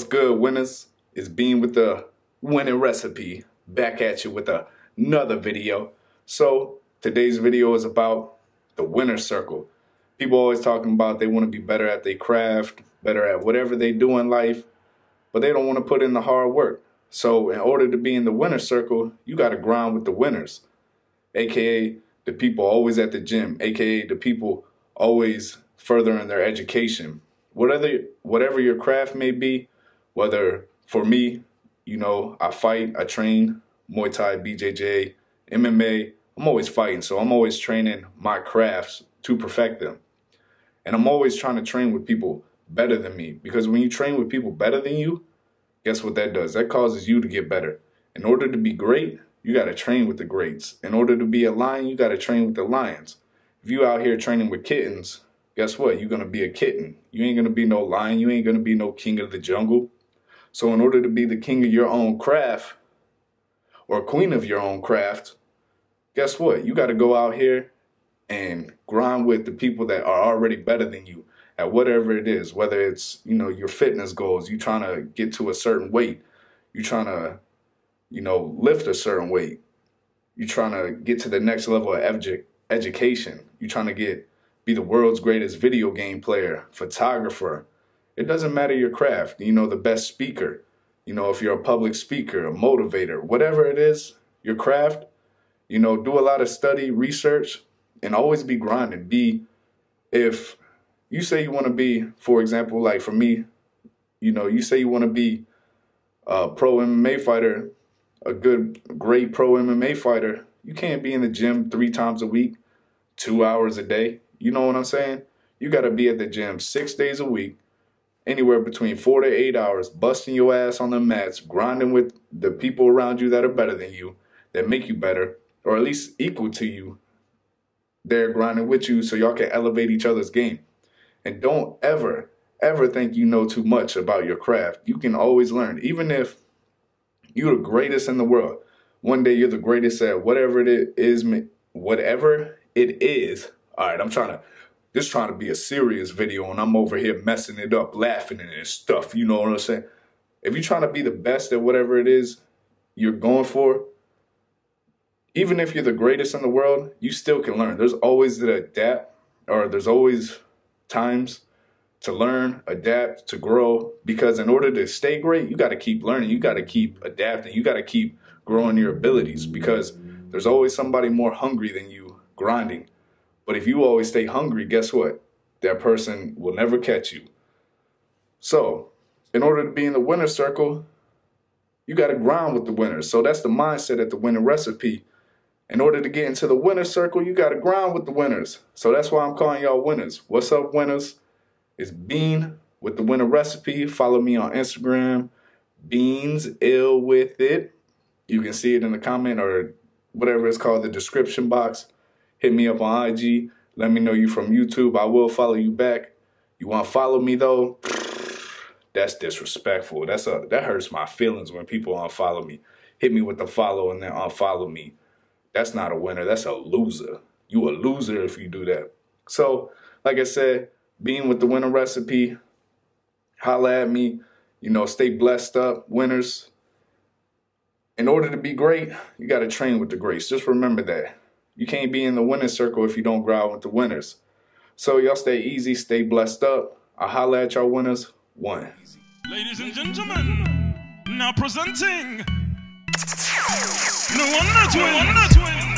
What's good, winners? It's Bean with the winning recipe back at you with another video. So, today's video is about the winner circle. People always talking about they want to be better at their craft, better at whatever they do in life, but they don't want to put in the hard work. So, in order to be in the winner circle, you got to grind with the winners, aka the people always at the gym, aka the people always furthering their education. Whatever whatever your craft may be, whether for me, you know, I fight, I train Muay Thai, BJJ, MMA. I'm always fighting, so I'm always training my crafts to perfect them. And I'm always trying to train with people better than me because when you train with people better than you, guess what that does? That causes you to get better. In order to be great, you got to train with the greats. In order to be a lion, you got to train with the lions. If you out here training with kittens, guess what? You're going to be a kitten. You ain't going to be no lion. You ain't going to be no king of the jungle. So in order to be the king of your own craft or queen of your own craft, guess what? You got to go out here and grind with the people that are already better than you at whatever it is, whether it's, you know, your fitness goals, you trying to get to a certain weight, you trying to, you know, lift a certain weight, you trying to get to the next level of edu- education, you trying to get be the world's greatest video game player, photographer, it doesn't matter your craft, you know, the best speaker, you know, if you're a public speaker, a motivator, whatever it is, your craft, you know, do a lot of study, research, and always be grinding. Be, if you say you want to be, for example, like for me, you know, you say you want to be a pro MMA fighter, a good, great pro MMA fighter, you can't be in the gym three times a week, two hours a day. You know what I'm saying? You got to be at the gym six days a week, anywhere between four to eight hours, busting your ass on the mats, grinding with the people around you that are better than you, that make you better, or at least equal to you. They're grinding with you so y'all can elevate each other's game. And don't ever, ever think you know too much about your craft. You can always learn. Even if you're the greatest in the world, one day you're the greatest at whatever it is, whatever it is. All right, I'm trying to this trying to be a serious video and I'm over here messing it up, laughing and stuff. You know what I'm saying? If you're trying to be the best at whatever it is you're going for, even if you're the greatest in the world, you still can learn. There's always the adapt, or there's always times to learn, adapt, to grow. Because in order to stay great, you got to keep learning. You got to keep adapting. You got to keep growing your abilities because there's always somebody more hungry than you grinding. But if you always stay hungry, guess what? That person will never catch you. So, in order to be in the winner circle, you got to grind with the winners. So that's the mindset at the winning recipe. In order to get into the winner circle, you got to grind with the winners. So that's why I'm calling y'all winners. What's up, winners? It's Bean with the winner recipe. Follow me on Instagram, Beans Ill with it. You can see it in the comment or whatever it's called, the description box. Hit me up on IG. Let me know you from YouTube. I will follow you back. You want to follow me though? That's disrespectful. That's a that hurts my feelings when people unfollow me. Hit me with the follow and then unfollow me. That's not a winner. That's a loser. You a loser if you do that. So, like I said, Bean with the winner recipe, holla at me. You know, stay blessed up, winners. In order to be great, you got to train with the greats. Just remember that. You can't be in the winning circle if you don't grow with the winners. So y'all stay easy, stay blessed up. I'll holla at y'all winners. One. Ladies and gentlemen, now presenting the Wonder Twins.